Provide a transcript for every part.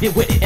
get with it.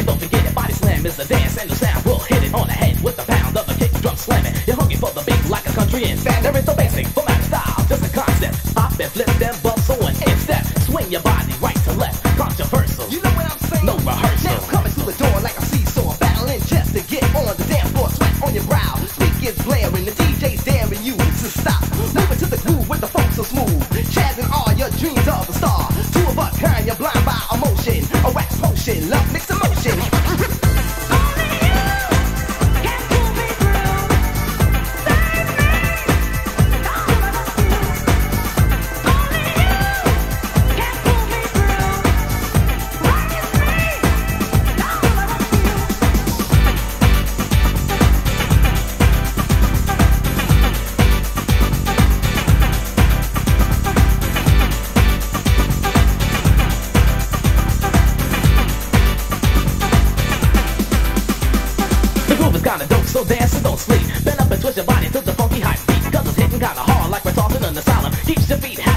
twist your body to the funky high beat. Cause it's hitting kinda hard like we're tossing an asylum. Keeps your feet high.